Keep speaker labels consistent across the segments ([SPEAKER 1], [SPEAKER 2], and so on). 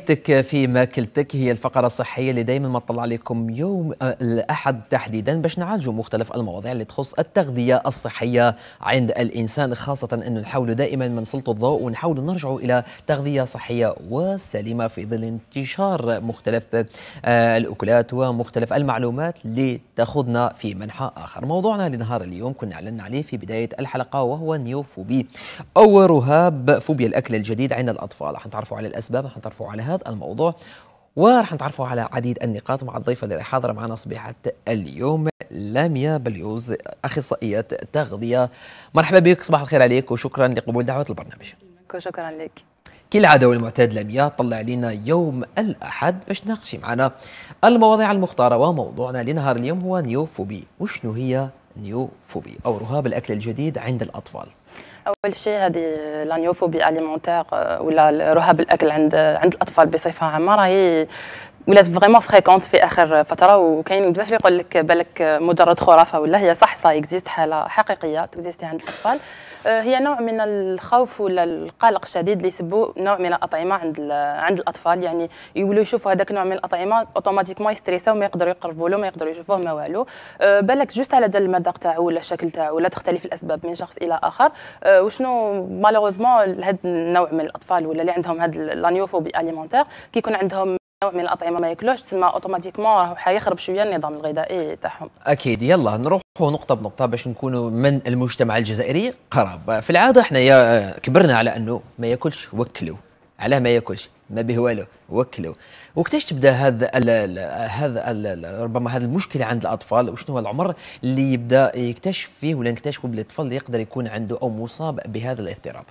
[SPEAKER 1] حياتك في ماكلتك هي الفقرة الصحية اللي دائما ما تطلع عليكم يوم الأحد تحديدا باش نعالجوا مختلف المواضيع اللي تخص التغذية الصحية عند الإنسان خاصة أنه نحاول دائما من نسلطوا الضوء ونحاول نرجعوا إلى تغذية صحية وسليمة في ظل انتشار مختلف آه، الأكلات ومختلف المعلومات اللي تاخذنا في منحى آخر. موضوعنا لنهار اليوم كنا أعلنا عليه في بداية الحلقة وهو نيوفوبي أو رهاب فوبيا الأكل الجديد عند الأطفال. رح نتعرفوا على الأسباب رح نتعرفوا على هذا الموضوع وراح نتعرفوا على عديد النقاط مع الضيفة اللي حاضرة معنا صبيحة اليوم لاميا بليوز أخصائية تغذية. مرحبا بك صباح الخير عليك وشكرا لقبول دعوة البرنامج.
[SPEAKER 2] شكرا لك.
[SPEAKER 1] كالعادة والمعتاد لميا طلع لنا يوم الأحد باش نناقشي معنا المواضيع المختارة وموضوعنا لنهار اليوم هو néophobie. وشنو هي néophobie؟ أو رهاب الأكل الجديد عند الأطفال.
[SPEAKER 2] أول شيء هذه la néophobie alimentaire ولا رهاب الأكل عند عند الأطفال بصفة عامة راهي ولات vraiment fréquente في آخر فترة وكاين بزاف اللي يقول لك بالك مجرد خرافة ولا هي صح ça existe حالة حقيقية تكزيستي عند الأطفال. آه، هي نوع من الخوف ولا القلق الشديد اللي يسبوا نوع من الأطعمة عند عند الأطفال. يعني يولوا يشوفوا هذاك النوع من الأطعمة automatiquement يستريساو ما يقدروا يقربوا له ما يقدروا يشوفوه ما والو. آه، بالك juste على جال المذاق تاعو ولا الشكل تاعو ولا تختلف الأسباب من شخص إلى آخر. آه، وشنو malheureusement هذا النوع من الأطفال ولا اللي عندهم هذا la néophobie alimentaire كيكون عندهم نوع من الأطعمة ما ياكلوش تسمى automatiquement راهو حيخرب شوية النظام الغذائي تاعهم.
[SPEAKER 1] أكيد يلا نروح نقطة بنقطة باش نكونوا من المجتمع الجزائري. قراب. في العادة إحنا يا كبرنا على أنه ما ياكلش وكلوا علاه ما ياكلش ما به والو وكلوا وقتاش تبدا هذا هذا ربما هذا المشكلة عند الأطفال؟ وشنو هو العمر اللي يبدا يكتشف فيه ولا نكتشفوا بالطفل يقدر يكون عنده أو مصاب بهذا الاضطراب؟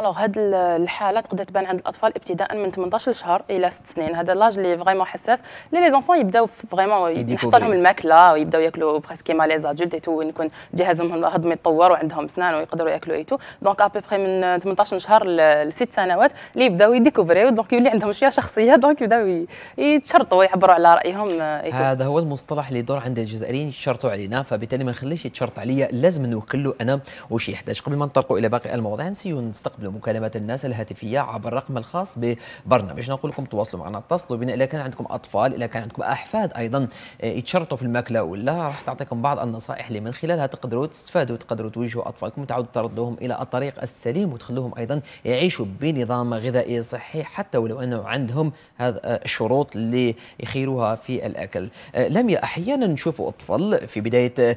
[SPEAKER 2] Alors هاد الحاله تقدر تبان عند الأطفال ابتداء من 18 شهر إلى 6 سنين. هذا l'âge اللي vraiment حساس. les les enfants يبداو vraiment يحط لهم الماكلة ويبداو ياكلوا presque كيما les adultes tout يكون جهازهم الهضمي يتطور وعندهم اسنان ويقدروا ياكلوا et tout donc à peu près من 18 شهر لست سنوات اللي يبداو يديكوفريو. donc يولي عندهم شوية شخصيه donc يبداو يتشرطوا ويعبروا على رأيهم
[SPEAKER 1] et tout. هذا هو المصطلح اللي يدور عند الجزائريين يتشرطوا علينا فبالتالي ما نخليش يتشرط عليا لازم نوكل له أنا وش يحتاج. قبل ما نطرقوا إلى باقي المواضيع نسيو نستقبلوا مكالمات الناس الهاتفية عبر الرقم الخاص ببرنامجنا نقول لكم تواصلوا معنا اتصلوا بنا. إذا كان عندكم أطفال إذا كان عندكم أحفاد أيضا آه، يتشرطوا في الماكلة ولا راح تعطيكم بعض النصائح اللي من خلالها تقدروا تستفادوا وتقدروا توجهوا أطفالكم وتعودوا تردوهم إلى الطريق السليم وتخلوهم أيضا يعيشوا بنظام غذائي صحي حتى ولو أنه عندهم هذا آه، الشروط اللي يخيروها في الأكل. آه، لم أحيانا نشوفوا أطفال في بداية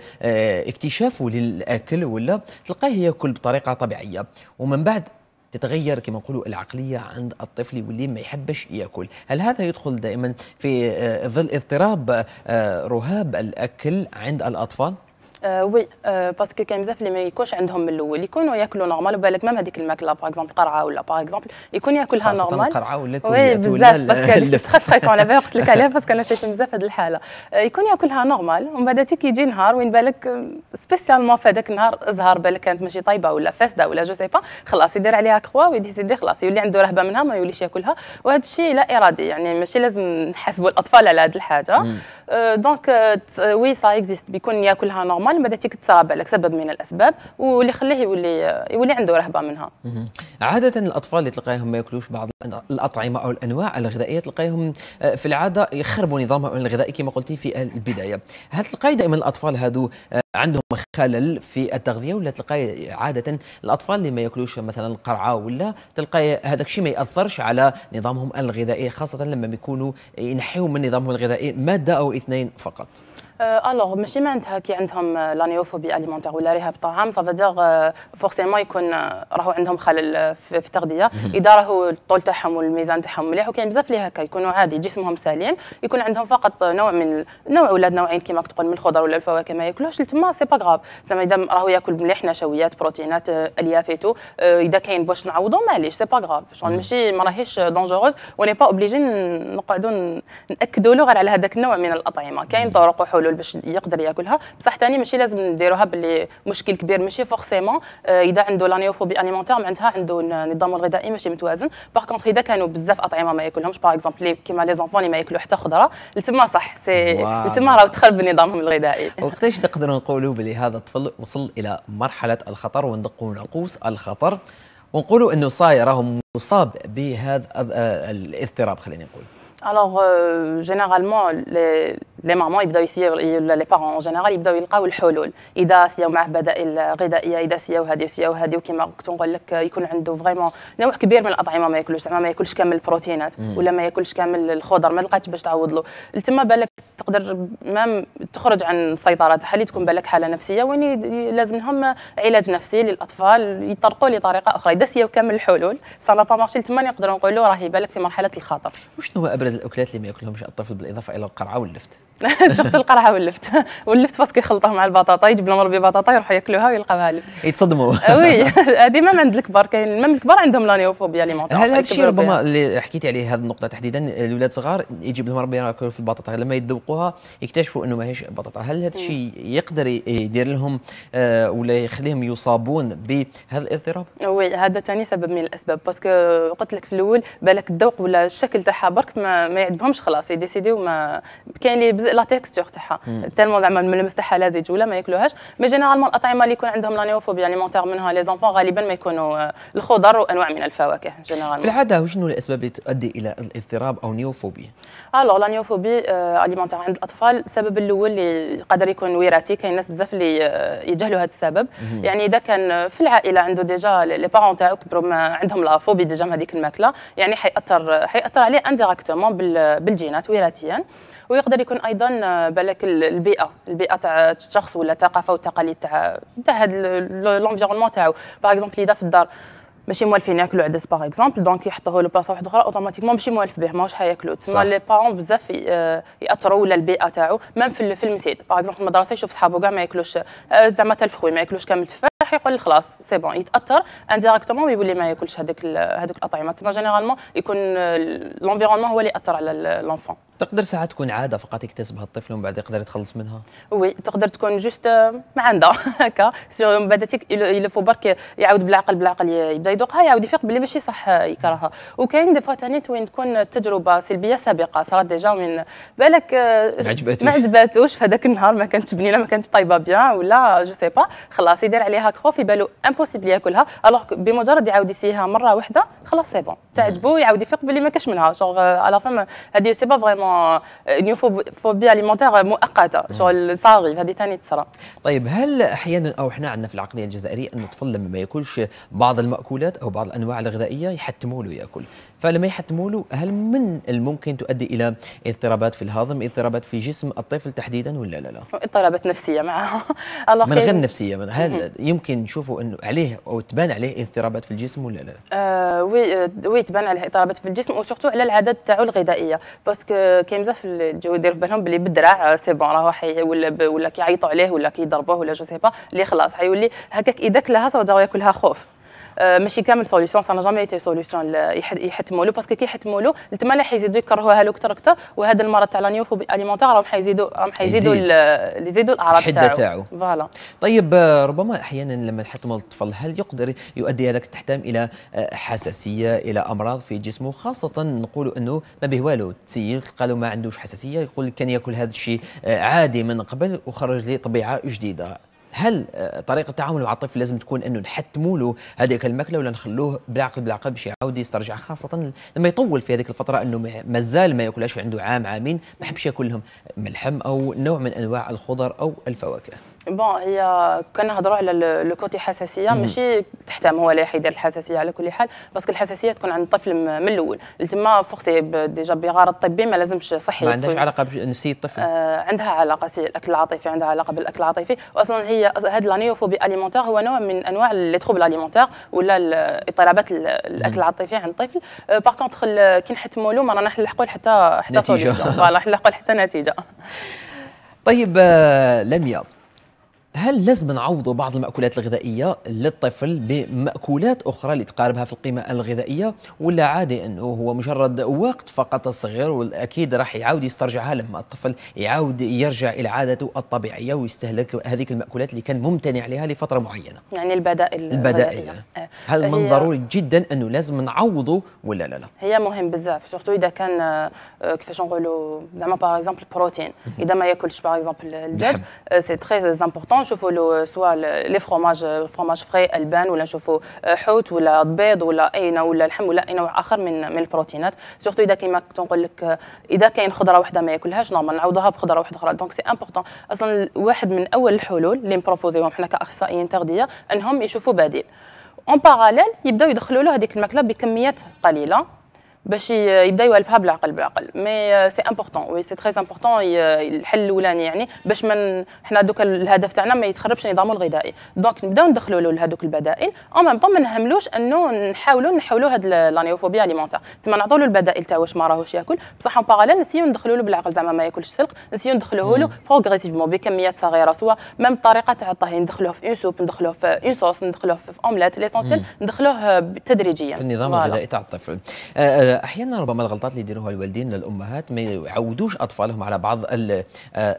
[SPEAKER 1] اكتشافه للأكل ولا تلقاه يأكل بطريقة طبيعية. ومن بعد تتغير كما نقولوا العقلية عند الطفل واللي ما يحبش يأكل. هل هذا يدخل دائما في آه، ظل اضطراب آه، رهاب الأكل عند الأطفال؟
[SPEAKER 2] آه oui آه parce que كاين بزاف اللي ما يكونش عندهم من الأول يكونوا ياكلوا normal وبالك même هذيك الماكله par exemple قرعه ولا par exemple يكون ياكلها normal
[SPEAKER 1] القرعه ولا
[SPEAKER 2] ال courgette ولا parce que très fréquent على قلت لك عليها parce que أنا شفت بزاف هذه الحاله آه يكون ياكلها normal ومن بعد تيك يجي نهار وين بالك spécialement في هذاك النهار زهر بالك كانت ماشي طيبه ولا فاسده ولا je sais pas خلاص يدير عليها كخوا ويديسيدي خلاص يولي عنده رهبه منها ما يوليش ياكلها وهذا الشيء لا ارادي يعني ماشي لازم نحاسبوا الاطفال على هذه الحاجة donc oui ça existe بيكون ياكلها normal بعد تيك تصاب لك سبب من الأسباب. واللي يخليه يولي يولي عنده رهبة منها.
[SPEAKER 1] عادة الأطفال اللي تلقاهم ما يأكلوش بعض الأطعمة أو الأنواع الغذائية تلقاهم آه، في العادة يخربوا نظامهم الغذائي كما قلتي في البداية. هل تلقاي دائما الأطفال هذو آه، عندهم خلل في التغذية ولا تلقاي عادة الأطفال اللي ما يأكلوش مثلا القرعة ولا تلقاي هذاك الشيء ما يأثرش على نظامهم الغذائي خاصة لما بيكونوا ينحيوا من نظامهم الغذائي مادة أو اثنين فقط؟
[SPEAKER 2] alors ماشي معناتها كي عندهم la néophobie alimentaire ولا رهاب الطعام ça veut dire forcément يكون راهو عندهم خلل في التغذيه اذا راهو الطول تاعهم والميزان تاعهم مليح وكاين بزاف اللي هكا يكونوا عادي جسمهم سليم يكون عندهم فقط نوع من نوع ولا نوعين كما تقول من الخضر ولا الفواكه ما ياكلوش تما c'est pas grave زعما اذا راهو ياكل مليح نشويات بروتينات الياف tout اذا كاين باش نعوضوا معليش c'est pas grave شغل ماشي ما راهيش dangereuse on est pas obligé نقعدوا ناكدوا له غير على هذاك النوع من الاطعمه كاين طرق وحلول حلول باش يقدر ياكلها. بصح ثاني ماشي لازم نديروها باللي مشكل كبير. ماشي forcément آه، إذا عنده la néophobie alimentaire معناتها عنده النظام الغذائي ماشي متوازن. par contre إذا كانوا بزاف أطعمة ما ياكلهمش par exemple كيما les enfants اللي ما ياكلوا حتى خضرة تما صح سي تما راهو تخرب نظامهم الغذائي.
[SPEAKER 1] وقتاش نقدروا نقولوا بلي هذا الطفل وصل إلى مرحلة الخطر وندقوا ناقوس الخطر؟ ونقولوا إنه صاير راهو مصاب بهذا الاضطراب خلينا نقول.
[SPEAKER 2] alors généralement les mamans يبداو يسيو les parents en général يبداو يلقاو الحلول اذا سياو معاه بدائل غذائيه اذا سياو هذه سياو هذه وكما كنت نقول لك يكون عنده vraiment نوع كبير من الاطعمه ما ياكلوش زعما ما ياكلش كامل البروتينات ولا ما ياكلش كامل الخضر ما لقاتش باش تعوض له تما بالك تقدر ما تخرج عن السيطره تاعها اللي تكون بالك حاله نفسيه وين لازم لهم علاج نفسي للاطفال يطرقوا لطريقه أخرى اذا سياو كامل الحلول ça a pas marché تما نقدروا نقولوا راهي بالك في مرحله الخطر
[SPEAKER 1] وشنو هو ابرز الاكلات اللي ما ياكلهمش الطفل بالاضافه إلى القرعه واللفت
[SPEAKER 2] شفت القرعة واللفت. واللفت parce que يخلطوه مع البطاطا يجيب لهم ربي بطاطا يروحوا ياكلوها ويلقاوها لفت
[SPEAKER 1] يتصدموا.
[SPEAKER 2] oui هذه ما عند الكبار كاين même الكبار عندهم la néophobie alimentaire
[SPEAKER 1] هل هذا الشيء ربما اللي حكيتي عليه هذه النقطة تحديدا الاولاد صغار يجيب لهم ربي ياكلوا في البطاطا لما يذوقوها يكتشفوا إنه ماهيش بطاطا. هل هذا الشيء يقدر يدير لهم آه، ولا يخليهم يصابون بهذا الاضطراب؟
[SPEAKER 2] oui هذا ثاني سبب من الأسباب. parce que قلت لك في الأول بالك الذوق ولا الشكل تاعها برك ما, ما يعجبهمش خلاص يديسيديو ما كاين اللي la texture تاعها. tellement زعما الملمس تاعها لازج ولا ما ياكلوهاش. mais généralement الأطعمة اللي يكون عندهم la néophobie alimentaire منها les enfants غالبا ما يكونوا آه، الخضر وأنواع من الفواكه
[SPEAKER 1] généralement في العادة وشنو الأسباب اللي تؤدي إلى الاضطراب أو نيوفوبيا؟
[SPEAKER 2] alors la néophobie alimentaire عند الأطفال السبب الأول اللي قادر يكون وراثي. كاين ناس بزاف اللي آه، يجهلوا هذا السبب. يعني إذا كان في العائلة عنده déjà les parents تاعو كبروا عندهم la phobie déjà من هذيك الماكلة يعني حيأثر حيأثر عليه indirectement بالجينات وراثيا. ويقدر يكون أيضا آه، بالك البيئة البيئة تاع الشخص ولا الثقافة والتقاليد تاع تاع هذا l'environnement تاعو. par exemple إذا في الدار ماشي موالفين ياكلوا عدس par exemple donc يحطوه لبلاصة واحدة أخرى automatiquement ماشي موالف به ماهوش حياكلوا تسمى les parents بزاف يأثروا ولا البيئة تاعو. même في, في المسجد par exemple في المدرسة يشوف صحابو كاع ما ياكلوش آه، زعما تاع الفخوي ما ياكلوش كامل تفاح يقول خلاص c'est bon يتأثر indirectement ويولي ما ياكلش هذيك هذوك الأطعمة. تسمى généralement يكون l'environnement آه، هو اللي يأثر على l'enfant
[SPEAKER 1] تقدر ساعات تكون عادة فقط يكتسبها الطفل ومن بعد يقدر يتخلص منها؟
[SPEAKER 2] oui تقدر تكون juste ما عندها. هكا. من بعد il faut برك يعاود بالعقل بالعقل يبدأ يذوقها يعاود يفيق بلي ماشي صح يكرهها. وكاين des fois ثاني وين تكون تجربة سلبية سابقة صارت déjà من بالك
[SPEAKER 1] ما عجباتوش
[SPEAKER 2] ما عجباتوش في هذاك النهار ما كانتش بنينة ما كانتش طايبة bien ولا je sais pas خلاص يدير عليها كخو في بالو impossible ياكلها alors بمجرد يعاود يسيها مرة واحدة خلاص c'est bon تعجبو يعاود يفيق بلي ما كاش منها. شغل على فم هذه c'est pas vraiment phobie alimentaire مؤقته شغل صاغي هذه ثاني تصرى
[SPEAKER 1] طيب هل أحيانا أو إحنا عندنا في العقلية الجزائرية أن الطفل لما ما يأكلش بعض المأكولات أو بعض الأنواع الغذائية يحتموا له يأكل؟ فلما يحتموا له. هل من الممكن تؤدي إلى اضطرابات في الهضم اضطرابات في جسم الطفل تحديدا ولا لا؟ لا.
[SPEAKER 2] اضطرابات نفسية معها
[SPEAKER 1] من غير نفسية من هل يمكن نشوفوا إنه عليه أو تبان عليه اضطرابات في الجسم ولا لا؟
[SPEAKER 2] آه oui oui تبان عليه اضطرابات في الجسم و surtout على العادات تاعو الغذائية. parce que كاين بزاف les gens يدير في بالهم بلي بالدراع c'est bon راهو حي ولا ولا كيعيطوا عليه ولا كيضربوه ولا je sais pas اللي خلاص حيولي هكاك إذا كلها سوا ياكلها خوف. آه، ماشي كامل solution ça jamais été solution يحتموا له parce que كي يحتموا له تما لا حيزيدوا يكرهوها له أكثر أكثر وهذا المرض تاع la néophobie alimentaire راهم حيزيدوا راهم حيزيدوا يزيدوا الأعراض
[SPEAKER 1] تاعو. تاعو. voilà. طيب آه، ربما أحيانا لما نحتم الطفل هل يقدر يؤدي هذاك التحتام إلى آه، حساسية إلى أمراض في جسمه؟ خاصة نقولوا إنه ما به والو تسيل قالوا ما عندوش حساسية يقول كان يأكل هذا الشيء عادي من قبل وخرج لي طبيعه جديدة. هل آه، طريقة التعامل مع الطفل لازم تكون إنه نحتموا له هذيك الماكلة ولا نخلوه بالعقل بالعقل باش يعاود يسترجع؟ خاصة لما يطول في هذيك الفترة إنه مازال ما ياكلهاش عنده عام عامين ما يحبش ياكلهم ملحم أو نوع من أنواع الخضر أو الفواكه.
[SPEAKER 2] bon هي كنهضروا على le côté حساسية ماشي تحتم هو اللي حيدير الحساسية على كل حال parce que الحساسية تكون عند الطفل من الأول. تما forcer déjà بغرض طبي ما لازمش صحي
[SPEAKER 1] ما عندهاش علاقة بنفسيه الطفل.
[SPEAKER 2] آه عندها علاقة c'est الأكل العاطفي عندها علاقة بالأكل العاطفي. واصلا هي هذا la néophobie alimentaire هو نوع من أنواع les troubles alimentaires ولا اضطرابات الأكل العاطفي عند الطفل. باغ آه كونتخ كي نحتموا له ما راح نلحقوا حتى حتى
[SPEAKER 1] نتيجة.
[SPEAKER 2] فوالا نلحقوا حتى نتيجة.
[SPEAKER 1] طيب آه، لميا. هل لازم نعوضوا بعض المأكولات الغذائية للطفل بمأكولات أخرى لتقاربها في القيمة الغذائية؟ ولا عادي أنه هو مجرد وقت فقط صغير والأكيد راح يعاود يسترجعها لما الطفل يعاود يرجع إلى عادته الطبيعية ويستهلك هذيك المأكولات اللي كان ممتنع عليها لفترة معينة.
[SPEAKER 2] يعني البدائل
[SPEAKER 1] البدائل. آه. هل من ضروري جدا أنه لازم نعوضه ولا لا؟ لا.
[SPEAKER 2] هي مهم بزاف surtout إذا كان آه، كيفاش نقولوا زعما par exemple protéines إذا ما ياكلش par exemple الدجاج c'est très important نشوفوا سواء les fromages fromage frais ألبان ولا نشوفوا حوت ولا بيض ولا أي ولا لحم ولا أي نوع آخر من من البروتينات. surtout إذا كيما كنت نقول لك إذا كاين خضرة واحدة ما ياكلهاش normal نعوضها بخضرة واحدة أخرى. donc c'est important أصلا واحد من أول الحلول اللي نـ proposer هم حنا كأخصائيين تغذية أنهم يشوفوا بديل. en parallèle يبداو يدخلوا له هذيك الماكلة بكميات قليلة. باش يبدأ يوالفها بالعقل بالعقل. mais c'est important oui c'est très important الحل الأولاني يعني باش من حنا دوك الهدف تاعنا ما يتخربش النظام الغذائي. donc نبداو ندخلوا له هذوك البدائل. au même temps ما نهملوش أنه نحاولوا نحولوا هاد la néophobie alimentaire تما نعطوا له البدائل تاع واش ما راهوش ياكل. بصح en parallèle نـ essayer و ندخلوا له بالعقل. زعما ما ياكلش سلق. نـ essayer و ندخلوه له progressivement بكميات صغيرة. سواء même الطريقة تاع الطهي. ندخلوه في en soupe ندخلوه في en sauce ندخلوه في omelette l'essentiel ندخلوه تدريجيا.
[SPEAKER 1] في النظام الغذائي تاع الطفل. أحيانا ربما الغلطات اللي يديروها الوالدين للأمهات ما يعودوش أطفالهم على بعض آه،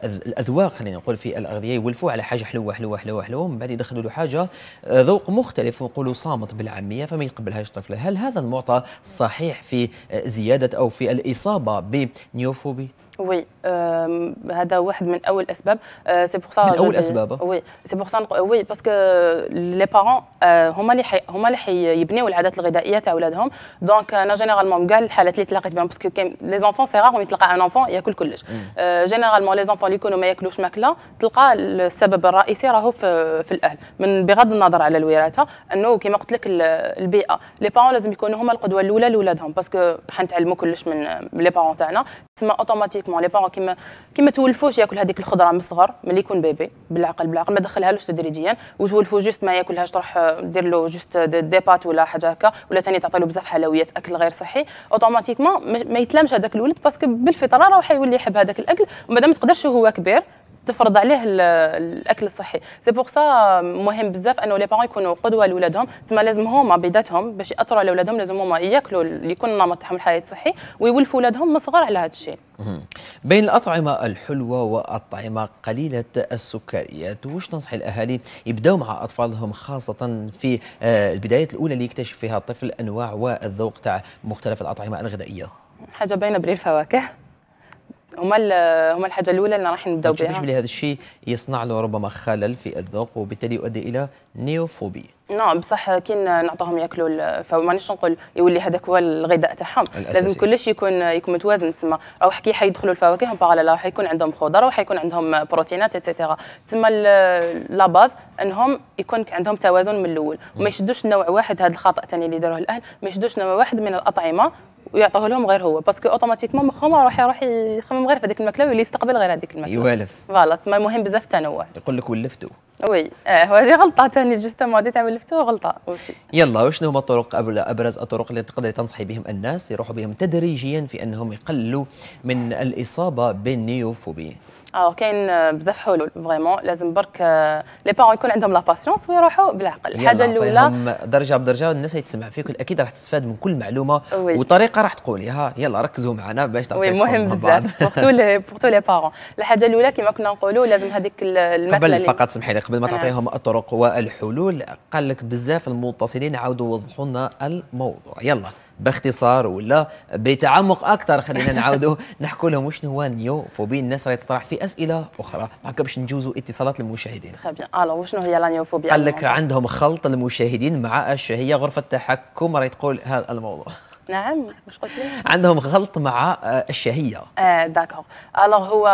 [SPEAKER 1] الأذواق خلينا نقول في الأغذية يولفوا على حاجة حلوة حلوة حلوة حلوة من بعد يدخلوا له حاجة آه، ذوق مختلف ونقولوا صامت بالعامية فما يقبلهاش الطفل هل هذا المعطى صحيح في آه، زيادة أو في الإصابة بـ
[SPEAKER 2] néophobie؟ oui هذا واحد من أول الاسباب c'est pour ça
[SPEAKER 1] من أول الاسباب
[SPEAKER 2] oui c'est pour ça oui parce que les parents هما اللي هما اللي حيبنيو العادات الغذائية تاع اولادهم donc أنا généralement كاع الحالات اللي تلاقيت بهم parce que كاين les enfants c'est rare يتلقى un enfant ياكل كلش. généralement les enfants اللي يكونوا ما ياكلوش ماكلة تلقى السبب الرئيسي راهو في, في الأهل. من بغض النظر على الوراثة أنه كما قلت لك البيئة. les parents لازم يكونوا هما القدوة الأولى لاولادهم parce que حنتعلموا كلش من les parents تاعنا. تسمى automatiquement. les parents كيما كيما تولفوش ياكل هذيك الخضرة من الصغر ملي يكون bébé بالعقل بالعقل ما دخلهالوش تدريجيا وتولفو juste ما ياكلهاش تروح دير له juste des pâtes ولا حاجة هكا ولا ثاني تعطي له بزاف حلويات أكل غير صحي. automatiquement ما يتلامش هذاك الولد parce que بالفطرة راه حيولي يحب هذاك الأكل ومادام ما تقدرش هو كبير تفرض عليه الأكل الصحي. c'est pour ça مهم بزاف أنه les parents يكونوا قدوة لاولادهم تما لازم هما بذاتهم باش يأثروا على اولادهم لازم هما ياكلوا يكون النمط تاعهم الحياة صحي ويولفوا اولادهم من صغر على هذا الشيء.
[SPEAKER 1] بين الأطعمة الحلوة والأطعمة قليلة السكريات وش تنصح الأهالي يبدأوا مع أطفالهم خاصة في آه، البدايات الأولى اللي يكتشف فيها الطفل أنواع والذوق تاع مختلف الأطعمة الغذائية؟
[SPEAKER 2] حاجة باينة بلي الفواكه هما هما الحاجة الأولى اللي راح نبداو بها.
[SPEAKER 1] تشوفيش بلي هذا الشيء يصنع له ربما خلل في الذوق وبالتالي يؤدي إلى néophobie
[SPEAKER 2] نعم بصح كي نعطوهم ياكلوا فمانيش نقول يولي هذاك هو الغذاء تاعهم. لازم كلش يكون يكون متوازن. تسمى راهو حكي حيدخلوا الفواكه parallèle راح يكون عندهم خضر وراح يكون عندهم بروتينات et cetera تسمى la base إنهم يكون عندهم توازن من الأول. وما يشدوش نوع واحد هذا الخطأ ثاني اللي داروه الاهل ما يشدوش نوع واحد من الأطعمة ويعطوه لهم غير هو parce que automatiquement مخهم راح يروح يخمم غير في هذيك الماكلة ويولي يستقبل غير هذيك الماكلة.
[SPEAKER 1] يوالف.
[SPEAKER 2] voilà تسمى مهم بزاف التنوع
[SPEAKER 1] يقول لك ولفتوا
[SPEAKER 2] oui آه هذه غلطة ثاني justement هذه تاع ولفتوا غلطة.
[SPEAKER 1] aussi يلا وشنو هما الطرق أبرز الطرق اللي تقدري تنصحي بهم الناس يروحوا بهم تدريجيا في أنهم يقللوا من الإصابة بال
[SPEAKER 2] néophobie؟ آه كاين بزاف حلول vraiment لازم برك les parents يكون عندهم la patience ويروحوا بالعقل.
[SPEAKER 1] الحاجة الاولى درجة بدرجة الناس تسمع فيك أكيد راح تستفاد من كل معلومة oui. وطريقة راح تقوليها يلا ركزوا معنا باش
[SPEAKER 2] تعطيكم مهم بزاف. pour tous les pour tous les parents الحاجة الأولى كما كنا نقولوا لازم هذيك
[SPEAKER 1] الماكله قبل فقط سمحي لي قبل ما تعطيهم الطرق والحلول قال لك بزاف المتصلين عاودوا وضحوا لنا الموضوع. يلا. باختصار ولا بتعمق أكثر خلينا نعاودوا نحكوا لهم وشنو هو néophobie الناس راهي تطرح في أسئلة أخرى. هكا باش نجوزوا اتصالات المشاهدين
[SPEAKER 2] ألو وشنو هي la phobie
[SPEAKER 1] قال لك عندهم خلط المشاهدين مع الشهيه غرفة التحكم راهي تقول هذا الموضوع.
[SPEAKER 2] نعم واش قلت لي
[SPEAKER 1] عندهم خلط مع الشهيه
[SPEAKER 2] آه d'accord. alors هو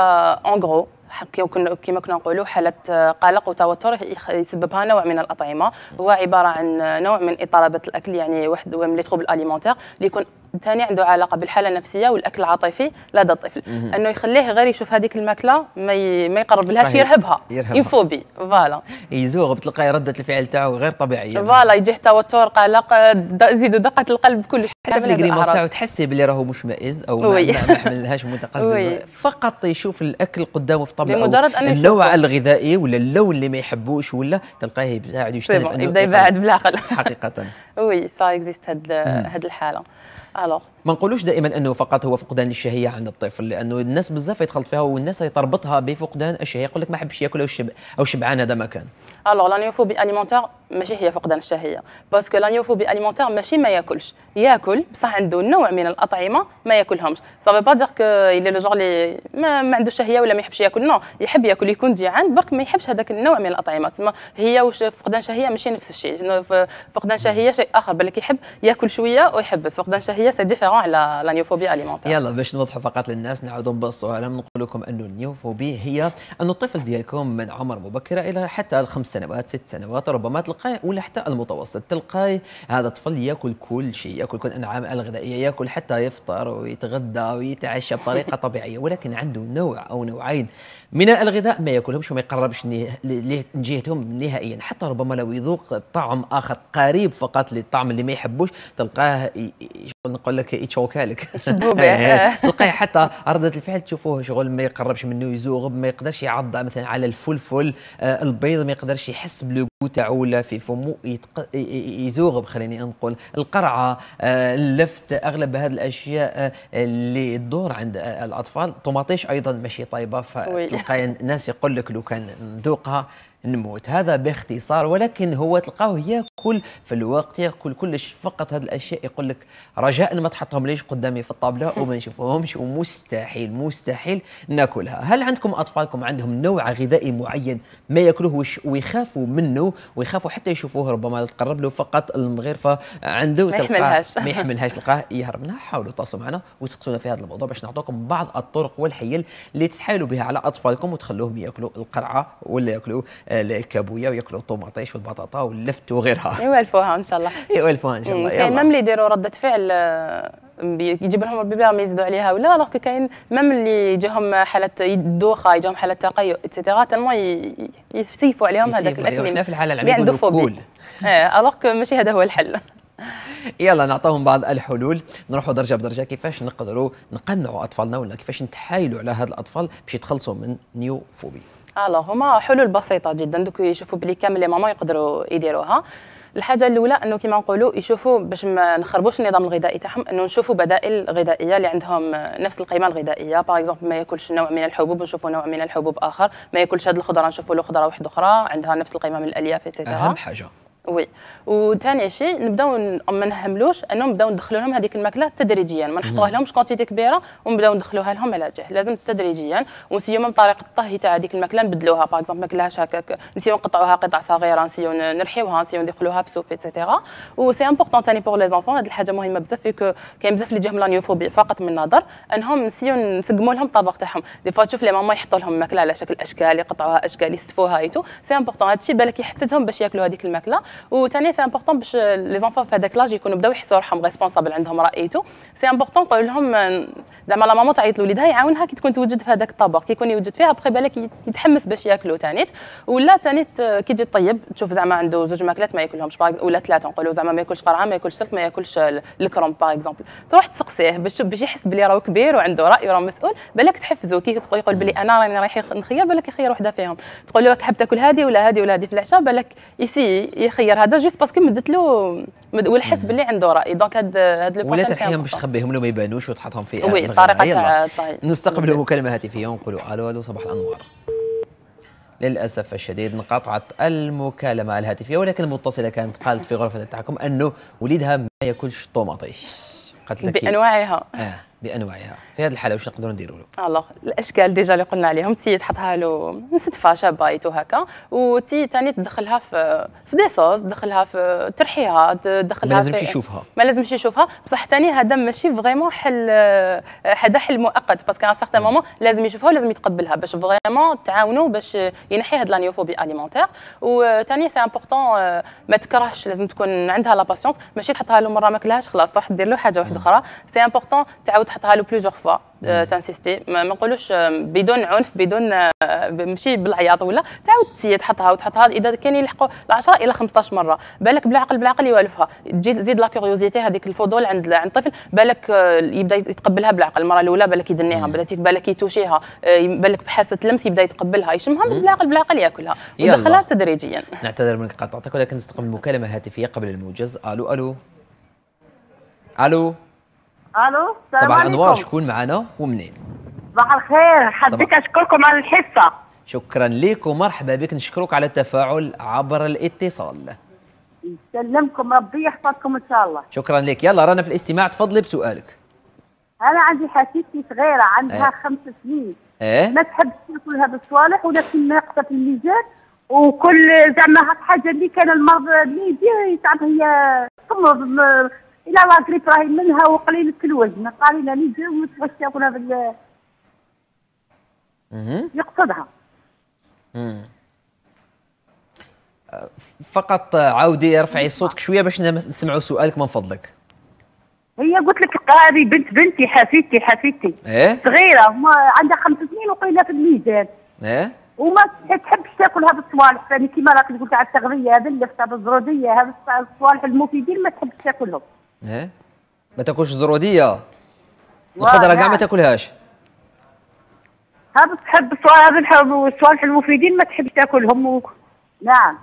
[SPEAKER 2] en gros كما كنا نقولوا حالة قلق وتوتر يسببها نوع من الأطعمة. هو عبارة عن نوع من اضطرابات الأكل يعني واحد من les troubles alimentaires اللي يكون ثاني عنده علاقة بالحالة النفسية والأكل العاطفي لدى الطفل. إنه يخليه غير يشوف هذيك الماكلة ما. ما يقرب لهاش يرهبها. ينفوبي voilà.
[SPEAKER 1] يزوغ بتلقاي رده الفعل تاعو غير طبيعيه
[SPEAKER 2] voilà يجيه توتر قلق زيدوا دقة القلب كل شيء
[SPEAKER 1] حتى في الكريمه ساعة تحسي بلي راهو مشمئز أو ما, حملهاش متقزز. فقط يشوف الأكل قدامه في طبله
[SPEAKER 2] لمجرد أن
[SPEAKER 1] النوع الغذائي ولا اللون اللي ما يحبوش ولا تلقاه يبتعد
[SPEAKER 2] يجتنب يبدأ يبعد بالعقل.
[SPEAKER 1] حقيقة.
[SPEAKER 2] oui ça existe هاد هاد الحالة. alors
[SPEAKER 1] ما نقولوش دائما أنه فقط هو فقدان للشهيه عند الطفل لأنه الناس بزاف يتخلط فيها والناس تربطها بفقدان الشهية يقول لك ما حبش ياكل أو شبع أو شبعان هذا ما كان.
[SPEAKER 2] alors la néophobie alimentaire ماشي هي فقدان الشهية. parce que la néophobie alimentaire ماشي ما ياكلش. ياكل بصح عنده نوع من الأطعمة ما ياكلهمش. صافي با دير كو الي لو جور لي ما, ما عندوش شهية ولا ما يحبش ياكل. non يحب ياكل يكون جيعان برك ما يحبش هذاك النوع من الأطعمة. تما هي واش فقدان شهية ماشي نفس الشيء. فقدان شهية شيء آخر بالك يحب ياكل شوية ويحبس. فقدان شهية c'est différent على la néophobie alimentaire
[SPEAKER 1] يلا باش نوضحوا فقط للناس نعاودوا نبسطوا عليهم نقول لكم أنه ال néophobie هي انه الطفل ديالكم من عمر مبكره إلى حتى الخمس سنوات ست سنوات ربما تلقاه ولا حتى المتوسط تلقاه هذا الطفل ياكل كل شيء ياكل كل انواع الغذائية ياكل حتى يفطر ويتغدى ويتعشى بطريقة طبيعية ولكن عنده نوع أو نوعين من الغذاء ما ياكلهمش وما يقربش لجهتهم نهائيا. حتى ربما لو يذوق طعم آخر قريب فقط للطعم اللي ما يحبوش تلقاه نقول لك يتشوكالك تلقاه حتى ردة الفعل تشوفوه شغل ما يقربش منه يزوغب ما يقدرش يعض مثلا على الفلفل آه، البيض ما يقدرش يحس بلو تاعو ولا في فمو يزوغب خليني نقول القرعة آه، اللفت أغلب هذه الأشياء آه، اللي تدور عند الأطفال طماطيش أيضا ماشي طيبة فتلقى الناس يقول لك لو كان نذوقها نموت هذا باختصار ولكن هو تلقاه ياكل في الوقت ياكل كلش. فقط هذه الأشياء يقول لك رجاء ما تحطهم ليش قدامي في الطاوله وما نشوفهمش ومستحيل مستحيل ناكلها. هل عندكم أطفالكم عندهم نوع غذائي معين ما يأكلوه ويخافوا منه؟ ويخافوا حتى يشوفوه ربما تقرب له فقط المغرفة عنده
[SPEAKER 2] ما يحملهاش.
[SPEAKER 1] ما يحملهاش تلقاه يهرب منها. حاولوا تواصلوا معنا وتسقسونا في هذا الموضوع باش نعطوكم بعض الطرق والحيل اللي تحايلوا بها على أطفالكم وتخلوهم يأكلوا القرعة ولا يأكلوا الكابوية ويأكلوا الطوماطيش والبطاطا واللفت وغيرها.
[SPEAKER 2] يوالفوها إن شاء الله.
[SPEAKER 1] يوالفوها إن شاء الله.
[SPEAKER 2] كاين même اللي يديروا ردة فعل آه، يجيب لهم ال bébé ما يزيدوا عليها ولا alors كاين même اللي يجيهم حاله دوخه يجيهم حاله تقيؤ et cetera tellement يسيفوا عليهم هذاك
[SPEAKER 1] الأكل إحنا في الحالة العامه يقولوا كول
[SPEAKER 2] إيه alors ماشي هذا هو الحل.
[SPEAKER 1] يلا نعطيهم بعض الحلول. نروحوا درجة بدرجة كيفاش نقدروا نقنعوا أطفالنا ولا كيفاش نتحايلوا على هاد الأطفال باش يتخلصوا من néophobie
[SPEAKER 2] alors هما حلول بسيطة جدا. دوك يشوفوا بلي كامل les mamans يقدروا يديروها. الحاجة الأولى أنه كما نقولوا يشوفوا باش ما نخربوش النظام الغذائي تاعهم أنه نشوفوا بدائل غذائية اللي عندهم نفس القيمة الغذائية. par exemple ما يأكلش نوع من الحبوب نشوفوا نوع من الحبوب آخر. ما يأكلش هذه الخضرة نشوفوا له خضرة واحدة أخرى عندها نفس القيمة من
[SPEAKER 1] الألياف أهم حاجة.
[SPEAKER 2] oui. وثاني شيء نبداو ما نهملوش أنهم نبداو ندخلوا لهم هذيك الماكلة تدريجيا. ما نحطوها لهمش quantité كبيرة ونبداو ندخلوها لهم على جهه لازم تدريجيا. ونسيو من طريقة الطهي تاع هذيك الماكلة نبدلوها. par exemple ما كلاهاش هكاك. نسيو نقطعوها قطع صغيرة نسيو نرحيوها نسيو ندخلوها ب soupe et cetera و c'est important ثاني pour les enfants هذه الحاجة مهمة بزاف فيك كاين بزاف اللي جاهم la néophobie فقط من النظر أنهم نسيو نسقموا لهم الطبق تاعهم. des fois تشوف les mamans يحطوا لهم ماكلة على شكل أشكال يقطعوها أشكال يستفوها et tout c'est important هذا الشيء بالك يحفزهم باش ياكلوا هذيك الماكلة. وثاني c'est important باش les enfants في هذاك l'âge يكونوا بداو يحسوا روحهم responsables عندهم راي et tout c'est important نقول لهم زعما la maman تعيط لوليدها يعاونها كي تكون توجد في هذاك الطبق كي يكون يوجد فيها بخي بالك يتحمس باش ياكلوا ثاني ولا ثاني كي تجي طيب تشوف زعما عنده زوج ماكلات ما ياكلهمش ولا ثلاثة نقولوا زعما ما ياكلش قرعه ما ياكلش سلك ما ياكلش الكروم par exemple تروح تسقسيه باش باش يحس بلي راهو كبير وعنده راي وراه مسؤول بالك تحفزو كي يقول بلي أنا راني رايح نخير بالك يخير وحده فيهم تقول له حاب تاكل هذه ولا هذه ولا هذه في العشاء بالك يسي يخير هذا جوست باسكو مدت له والحس باللي عنده رأي. دونك هاد هاد
[SPEAKER 1] لو ولا تحيهم باش تخبيهم له ما يبانوش وتحطهم في
[SPEAKER 2] وي طريقة
[SPEAKER 1] نستقبل مكالمة هاتفية ونقولوا ألو ألو صباح الأنوار. للأسف الشديد انقطعت المكالمة الهاتفية ولكن المتصلة كانت قالت في غرفة التحكم أنه وليدها ما يأكلش طوماطيش.
[SPEAKER 2] قالت لك بأنواعها.
[SPEAKER 1] آه. بأنواعها. في هذه الحالة واش نقدروا نديروا له؟
[SPEAKER 2] الله الأشكال déjà اللي قلنا عليهم تي تحطها له مستفه شابايت وهكا وتي ثاني تدخلها في في des sauces تدخلها في ترحيها تدخلها
[SPEAKER 1] ما لازمش يشوفها.
[SPEAKER 2] ما لازمش يشوفها. بصح ثاني هذا ماشي vraiment حل هذا حل مؤقت parce que un certain moment لازم يشوفها ولازم يتقبلها باش vraiment تعاونوا باش ينحي هاد la néophobie alimentaire وثاني c'est important ما تكرهش لازم تكون عندها la patience ماشي تحطها له مرة ما كلاهاش خلاص تروح دير له حاجة واحدة أخرى. c'est important تعاود تحطها له plusieurs fois ت insister. ما نقولوش بدون عنف بدون ماشي بالعياط ولا تعاود تسيي تحطها وتحطها. إذا كان يلحقوا 10 إلى 15 مرة. بالك بالعقل بالعقل يوالفها. تجي زيد la curiosité هذيك الفضول عند عند الطفل. بالك يبدأ يتقبلها بالعقل. المرة الأولى بالك يدنيها بالك يتوشيها. بالك بحاسة لمس يبدأ يتقبلها. يشمها بالعقل بالعقل يأكلها. ودخلها تدريجيا.
[SPEAKER 1] نعتذر منك قطعتك ولكن نستقبل مكالمة هاتفية قبل الموجز. ألو ألو. ألو.
[SPEAKER 3] ألو؟ السلام
[SPEAKER 1] صباح
[SPEAKER 3] الأنوار
[SPEAKER 1] شكون معنا ومنين؟
[SPEAKER 3] صباح الخير حبيت. أشكركم على الحصة.
[SPEAKER 1] شكرا لك ومرحبا بك. نشكرك على التفاعل عبر الاتصال.
[SPEAKER 3] يسلمكم ربي يحفظكم إن شاء الله.
[SPEAKER 1] شكرا لك. يلا رانا في الاستماع. تفضلي بسؤالك.
[SPEAKER 3] أنا عندي حفيدتي صغيرة عندها
[SPEAKER 1] إيه.
[SPEAKER 3] خمس سنين.
[SPEAKER 1] إيه.
[SPEAKER 3] ما تحب تاكلها بالصوالح ولكن ناقصه في الميزان؟ وكل زعما حاجة اللي كان المرض اللي يتعب هي تمرض إلى لاكريب راهي منها وقليله الوزن قال لنا نيجي وما تبغيش تاكلها بال. يقصدها.
[SPEAKER 1] فقط عاودي ارفعي صوتك شوية باش نسمعوا سؤالك من فضلك.
[SPEAKER 3] هي قلت لك هذه بنت بنتي حفيدتي حفيدتي.
[SPEAKER 1] إيه.
[SPEAKER 3] صغيرة ما عندها خمس سنين وقيلة في الميزان.
[SPEAKER 1] إيه.
[SPEAKER 3] وما تحبش تاكلها بالصوالح. ثاني كيما راك قلت على التغذية هذا اللفته بالزروديه هذا الصوالح المفيدين ما تحبش تاكلهم.
[SPEAKER 1] إيه ما تاكلش زروديه الخضره كاع ما
[SPEAKER 3] نعم.
[SPEAKER 1] تاكلهاش.
[SPEAKER 3] هذا تحب الصوالح المفيدين ما تحبش تاكلهم. و... نعم.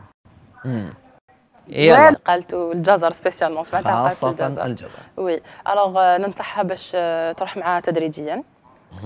[SPEAKER 1] مم. يلا.
[SPEAKER 2] قالت الجزر spécialement سمعتها الجزر.
[SPEAKER 1] الجزر.
[SPEAKER 2] oui. alors ننصحها باش آه، تروح معاها تدريجيا.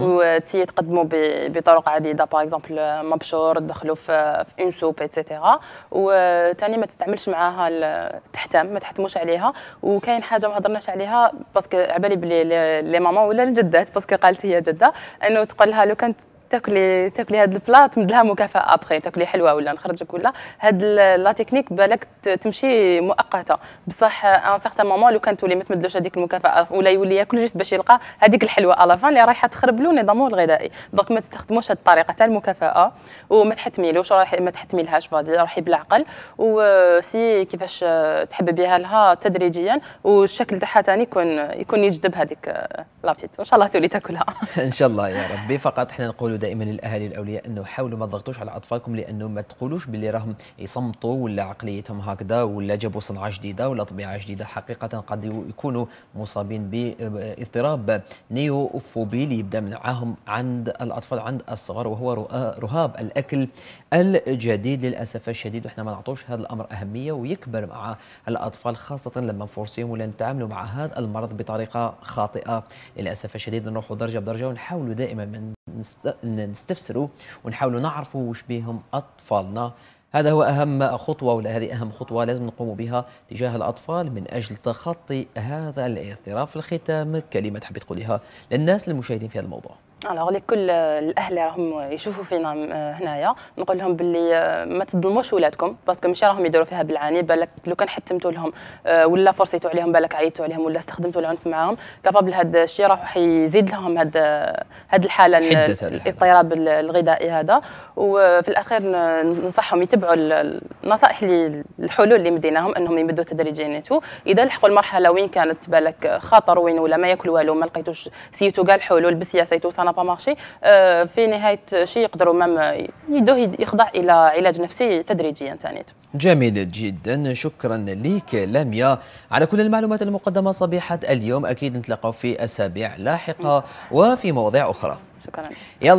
[SPEAKER 2] وتسيي تقدموا ب- بطرق عديدة. par exemple مبشور تدخلوا في une soupe et cetera وثاني ما تستعملش معاها ال- التحتام ما تحتموش عليها. وكاين حاجة ما هضرناش عليها parce que عبالي بلي لي- لي ماما ولا الجدات parce que قالت هي جدة إنه تقول لها لو كانت تاكلي تاكلي هاد ال plat تمد لها مكافأة ابخي تاكلي حلوة ولا نخرجك ولا. هاد la technique بالك تمشي مؤقتة. بصح un certain moment لو كان تولي ما تمدلوش هذيك المكافأة ولا يولي ياكل juste باش يلقى هذيك الحلوة à la fin اللي رايحة تخرب له نظامه الغذائي. donc ما تستخدموش هاد الطريقة تاع المكافأة. وما تحتميلوش راح ما تحتميلهاش فازي راحي بالعقل وسي كيفاش آه، تحب بها لها تدريجيا. والشكل تاعها ثاني يكون يكون يجذب هذيك آه، لابتيت وإن شاء الله تولي تاكلها.
[SPEAKER 1] إن شاء الله يا ربي. فقط إحنا نقولوا دائما للأهالي والأولياء أنه حاولوا ما تضغطوش على أطفالكم لأنه ما تقولوش باللي راهم يصمتوا ولا عقليتهم هكذا ولا جابوا صنعة جديدة ولا طبيعة جديدة. حقيقة قد يكونوا مصابين باضطراب نيوفوبي اللي يبدأ معاهم عند الأطفال عند الصغر وهو رهاب الأكل الجديد للأسف الشديد. وإحنا ما نعطوش هذا الأمر أهمية ويكبر مع الأطفال خاصة لما نفورسيهم ولا نتعاملوا مع هذا المرض بطريقة خاطئة. للأسف الشديد نروحوا درجة بدرجة ونحاولوا دائما من نستفسروا ونحاولوا نعرفوا وش بهم أطفالنا. هذا هو أهم خطوة ولا هذه أهم خطوة لازم نقوم بها تجاه الأطفال من أجل تخطي هذا الاضطراب في الختام. كلمة تحبي تقوليها للناس المشاهدين في هذا الموضوع.
[SPEAKER 2] alors لكل الاهل راهم يشوفوا فينا آه، هنايا. نقول لهم باللي آه، ما تظلموش ولادكم parce que ماشي راهم يديروا فيها بالعاني بالك لو كان حتمتوا لهم آه، ولا فرصيتوا عليهم بالك عيطوا عليهم ولا استخدمتوا العنف معاهم capable هذا الشيء راح يزيد لهم هذا هذه الحالة ال-
[SPEAKER 1] حدة هذه الحالة.
[SPEAKER 2] الاضطراب ال- الغذائي هذا. وفي الأخير ن- ننصحهم يتبعوا ال- النصائح اللي الحلول اللي مديناهم إنهم يمدوا تدريجيا تو إذا لحقوا المرحلة وين كانت بالك خطر وين ولا ما ياكل والو ما لقيتوش سيتو كاع الحلول بسياسيتو ça pas marché آه، في نهاية شيء يقدروا même يدوه يخضع إلى علاج نفسي تدريجيا ثاني
[SPEAKER 1] جميل جدا. شكرا لك لميا على كل المعلومات المقدمة صبيحة اليوم أكيد نتلاقوا في أسابيع لاحقة وفي مواضيع أخرى.
[SPEAKER 2] شكرا.
[SPEAKER 1] يلا.